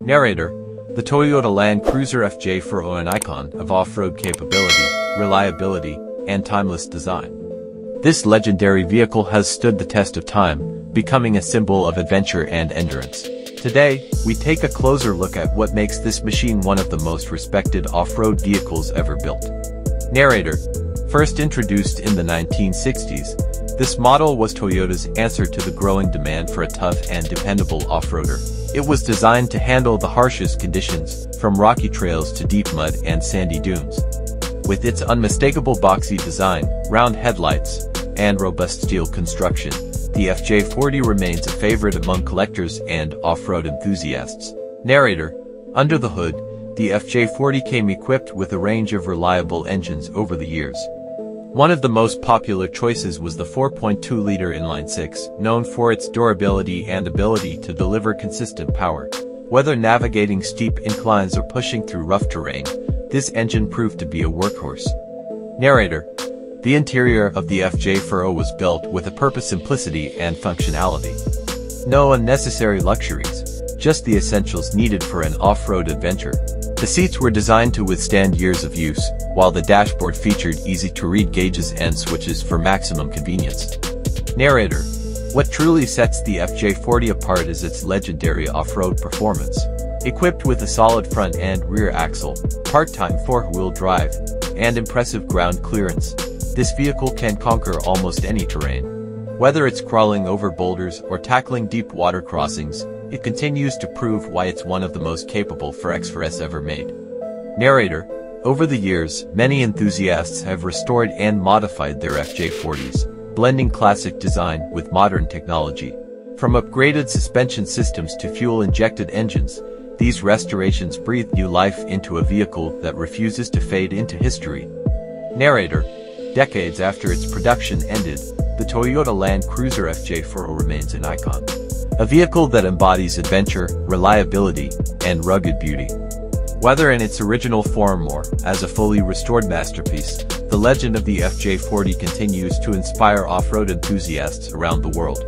Narrator The Toyota Land Cruiser FJ40 an icon of off-road capability, reliability, and timeless design. This legendary vehicle has stood the test of time, becoming a symbol of adventure and endurance. Today, we take a closer look at what makes this machine one of the most respected off-road vehicles ever built. Narrator First introduced in the 1960s, this model was Toyota's answer to the growing demand for a tough and dependable off-roader. It was designed to handle the harshest conditions, from rocky trails to deep mud and sandy dunes. With its unmistakable boxy design, round headlights, and robust steel construction, the FJ40 remains a favorite among collectors and off-road enthusiasts. Narrator Under the hood, the FJ40 came equipped with a range of reliable engines over the years. One of the most popular choices was the 4.2-liter inline-six, known for its durability and ability to deliver consistent power. Whether navigating steep inclines or pushing through rough terrain, this engine proved to be a workhorse. Narrator The interior of the FJ40 was built with a purpose simplicity and functionality. No unnecessary luxuries, just the essentials needed for an off-road adventure. The seats were designed to withstand years of use, while the dashboard featured easy-to-read gauges and switches for maximum convenience. Narrator What truly sets the FJ40 apart is its legendary off-road performance. Equipped with a solid front and rear axle, part-time four-wheel drive, and impressive ground clearance, this vehicle can conquer almost any terrain. Whether it's crawling over boulders or tackling deep water crossings, it continues to prove why it's one of the most capable 4x4s ever made. Narrator, over the years, many enthusiasts have restored and modified their FJ40s, blending classic design with modern technology. From upgraded suspension systems to fuel-injected engines, these restorations breathe new life into a vehicle that refuses to fade into history. Narrator, decades after its production ended, the Toyota Land Cruiser FJ40 remains an icon. A vehicle that embodies adventure, reliability, and rugged beauty. Whether in its original form or as a fully restored masterpiece, the legend of the FJ40 continues to inspire off-road enthusiasts around the world.